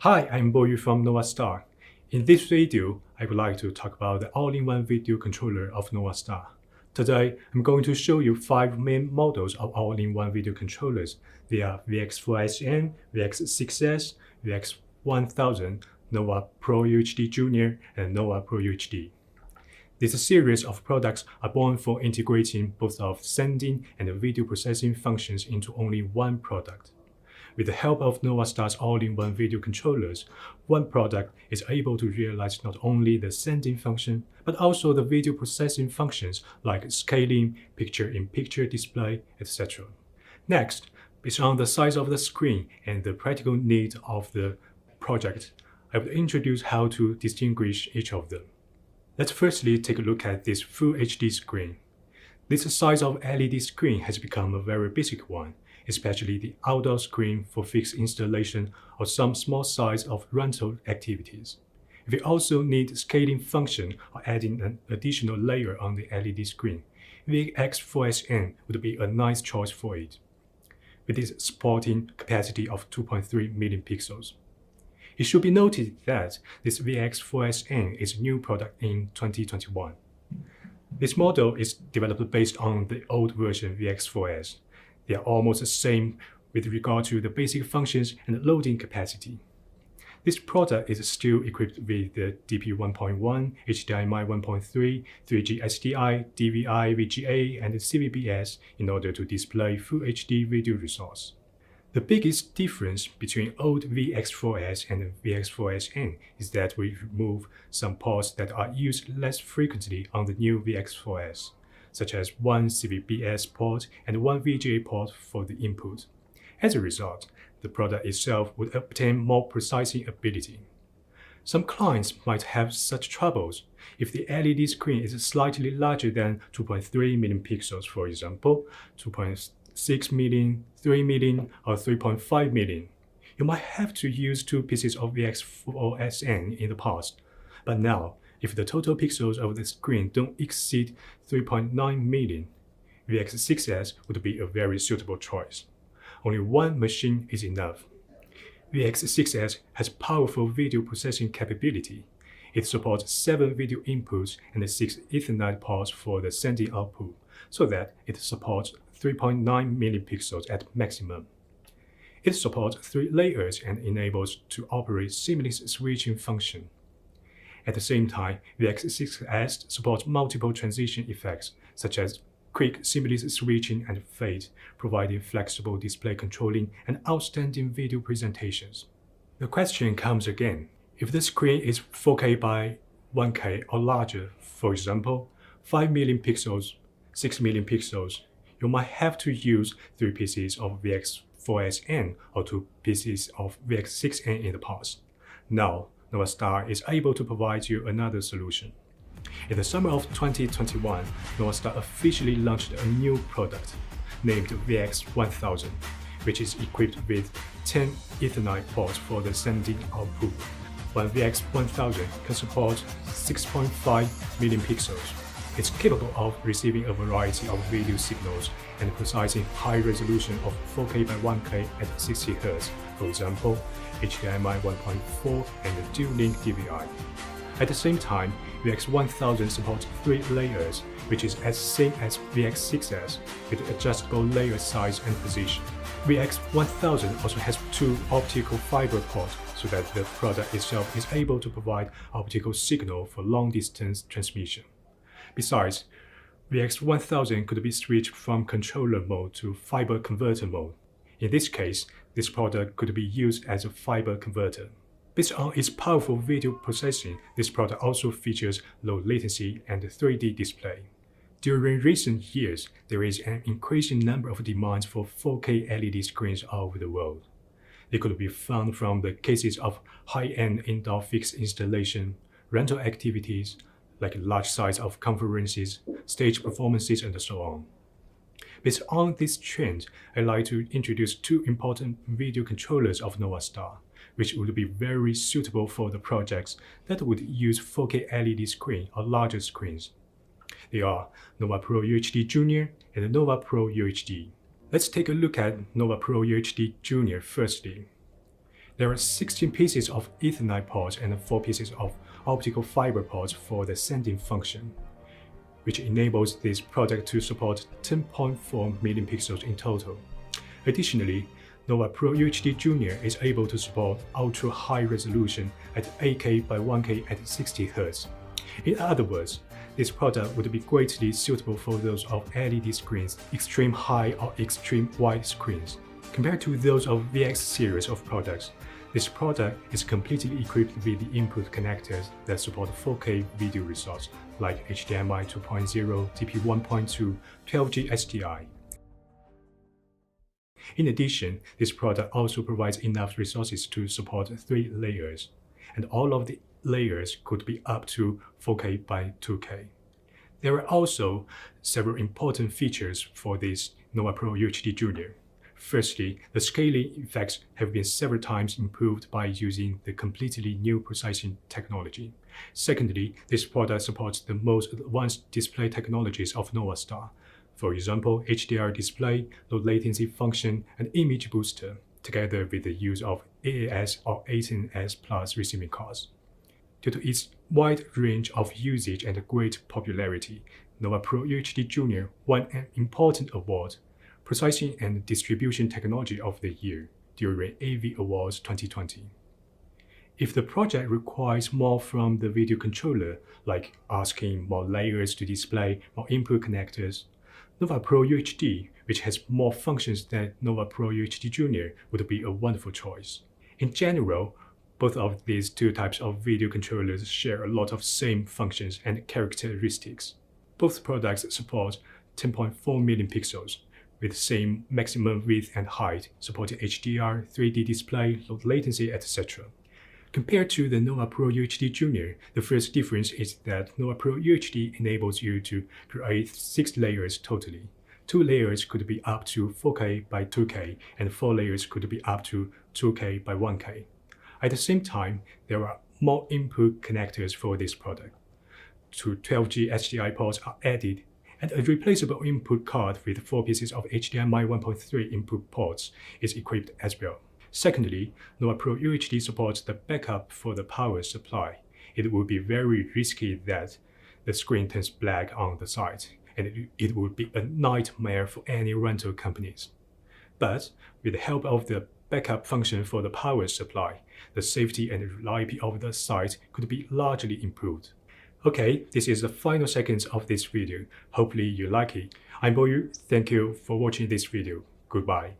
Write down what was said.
Hi, I'm Boyu from NovaStar. In this video, I would like to talk about the all-in-one video controller of NovaStar. Today, I'm going to show you five main models of all-in-one video controllers. They are VX4SN, VX6S, VX1000, Nova Pro UHD Junior, and Nova Pro UHD. This series of products are born for integrating both of sending and video processing functions into only one product. With the help of NovaStar's all-in-one video controllers, one product is able to realize not only the sending function, but also the video processing functions like scaling, picture-in-picture -picture display, etc. Next, based on the size of the screen and the practical need of the project, I will introduce how to distinguish each of them. Let's firstly take a look at this Full HD screen. This size of LED screen has become a very basic one, especially the outdoor screen for fixed installation or some small size of rental activities. If you also need scaling function or adding an additional layer on the LED screen, VX4SN would be a nice choice for it, with its supporting capacity of 2.3 million pixels. It should be noted that this VX4SN is a new product in 2021. This model is developed based on the old version VX4S, they are almost the same with regard to the basic functions and loading capacity. This product is still equipped with the DP 1.1, HDMI 1.3, 3G SDI, DVI, VGA, and CVBS in order to display Full HD video results. The biggest difference between old VX4S and VX4SN is that we remove some ports that are used less frequently on the new VX4S such as one CVBS port and one VGA port for the input. As a result, the product itself would obtain more processing ability. Some clients might have such troubles if the LED screen is slightly larger than 2.3 million pixels, for example, 2.6 million, 3 million, or 3.5 million. You might have to use two pieces of VX4SN in the past, but now if the total pixels of the screen don't exceed 3.9 million, VX6S would be a very suitable choice. Only one machine is enough. VX6S has powerful video processing capability. It supports 7 video inputs and 6 Ethernet ports for the sending output, so that it supports 3.9 million pixels at maximum. It supports three layers and enables to operate seamless switching function. At the same time, the VX6S supports multiple transition effects, such as quick seamless switching and fade, providing flexible display controlling and outstanding video presentations. The question comes again. If the screen is 4K by 1K or larger, for example, 5 million pixels, 6 million pixels, you might have to use three pieces of VX4SN or two pieces of VX6N in the past. Now, NovaStar is able to provide you another solution. In the summer of 2021, NovaStar officially launched a new product named VX1000, which is equipped with 10 Ethernet ports for the sending output. One VX1000 can support 6.5 million pixels. It's capable of receiving a variety of video signals and processing high resolution of 4K by 1K at 60 Hz, for example, HDMI 1.4 and dual-link DVI. At the same time, VX1000 supports three layers, which is as same as VX6S, with adjustable layer size and position. VX1000 also has two optical fiber ports, so that the product itself is able to provide optical signal for long-distance transmission. Besides, VX1000 could be switched from controller mode to fiber converter mode. In this case, this product could be used as a fiber converter. Based on its powerful video processing, this product also features low latency and 3D display. During recent years, there is an increasing number of demands for 4K LED screens all over the world. They could be found from the cases of high-end indoor fixed installation, rental activities, like large size of conferences, stage performances, and so on. Based on this trend, I'd like to introduce two important video controllers of NovaStar, which would be very suitable for the projects that would use 4K LED screen or larger screens. They are Nova Pro UHD Junior and Nova Pro UHD. Let's take a look at Nova Pro UHD Junior firstly. There are 16 pieces of Ethernet ports and 4 pieces of optical fiber ports for the sending function, which enables this product to support 10.4 million pixels in total. Additionally, Nova Pro UHD Junior is able to support ultra-high resolution at 8K by 1K at 60 Hz. In other words, this product would be greatly suitable for those of LED screens, extreme high or extreme wide screens. Compared to those of VX series of products, this product is completely equipped with the input connectors that support 4K video results like HDMI 2.0, DP 1.2, 12G SDI, in addition, this product also provides enough resources to support three layers, and all of the layers could be up to 4K by 2K. There are also several important features for this Nova Pro UHD Junior. Firstly, the scaling effects have been several times improved by using the completely new processing technology. Secondly, this product supports the most advanced display technologies of NovaStar, for example, HDR display, low latency function, and image booster, together with the use of A8S or A10S Plus receiving cards. Due to its wide range of usage and great popularity, Nova Pro UHD Junior won an important award, Processing and Distribution Technology of the Year, during AV Awards 2020. If the project requires more from the video controller, like asking more layers to display, more input connectors, Nova Pro UHD, which has more functions than Nova Pro UHD Junior, would be a wonderful choice. In general, both of these two types of video controllers share a lot of same functions and characteristics. Both products support 10.4 million pixels, with same maximum width and height, supporting HDR, 3D display, low latency, etc. Compared to the Nova Pro UHD Junior, the first difference is that Nova Pro UHD enables you to create six layers totally. Two layers could be up to 4K by 2K, and four layers could be up to 2K by 1K. At the same time, there are more input connectors for this product. Two 12G SDI ports are added, and a replaceable input card with four pieces of HDMI 1.3 input ports is equipped as well. Secondly, Nova Pro UHD supports the backup for the power supply. It would be very risky that the screen turns black on the site, and it would be a nightmare for any rental companies. But with the help of the backup function for the power supply, the safety and reliability of the site could be largely improved. Okay, this is the final seconds of this video. Hopefully you like it. I'm Boyu, thank you for watching this video. Goodbye.